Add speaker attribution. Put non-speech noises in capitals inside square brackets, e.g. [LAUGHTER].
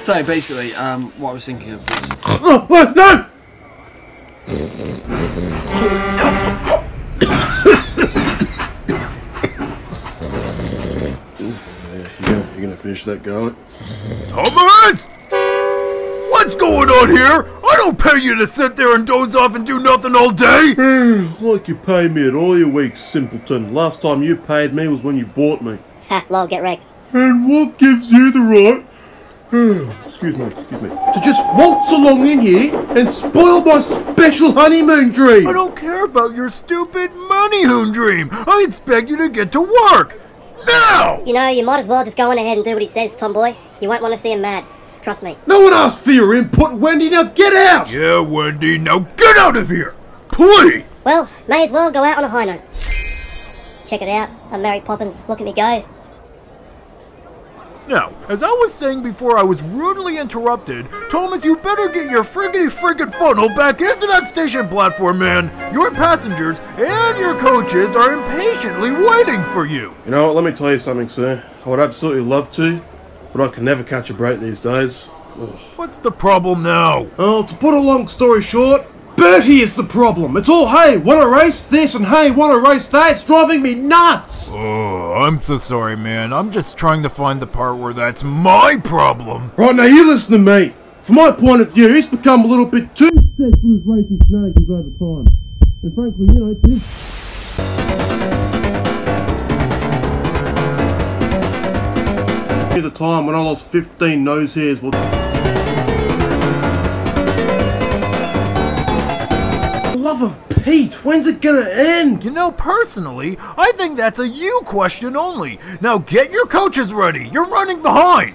Speaker 1: So basically, um, what I was thinking of was
Speaker 2: Oh, oh, no! Yeah, you gonna finish that garlic?
Speaker 3: Thomas! What's going on here? I don't pay you to sit there and doze off and do nothing all day!
Speaker 2: like you pay me at all your weeks, simpleton. Last time you paid me was when you bought me. [LAUGHS]
Speaker 4: Ha, lol, get wrecked.
Speaker 2: And what gives you the right? [SIGHS] excuse me, excuse me. To just waltz along in here and spoil my special honeymoon dream.
Speaker 3: I don't care about your stupid money hoon dream. I expect you to get to work. Now!
Speaker 4: You know, you might as well just go on ahead and do what he says, tomboy. You won't want to see him mad. Trust me.
Speaker 2: No one asked for your input, Wendy. Now get out.
Speaker 3: Yeah, Wendy, now get out of here! Please!
Speaker 4: Well, may as well go out on a high note. Check it out. I'm Mary Poppins. Look at me go.
Speaker 3: Now, as I was saying before I was rudely interrupted, Thomas, you better get your friggity frigate funnel back into that station platform, man! Your passengers and your coaches are impatiently waiting for you!
Speaker 2: You know what? Let me tell you something, sir. I would absolutely love to, but I can never catch a break these days.
Speaker 3: What's the problem now?
Speaker 2: Oh, to put a long story short, Bertie is the problem. It's all hey, want to race this and hey, want to race that. It's driving me nuts.
Speaker 3: Oh, I'm so sorry, man. I'm just trying to find the part where that's my problem.
Speaker 2: Right now, you listen to me. From my point of view, he's become a little bit too obsessed with his racing shenanigans over time. And frankly, you know, too. At the time when I lost 15 nose hairs, well. Love of Pete, when's it gonna end?
Speaker 3: You know, personally, I think that's a you question only. Now get your coaches ready. You're running behind.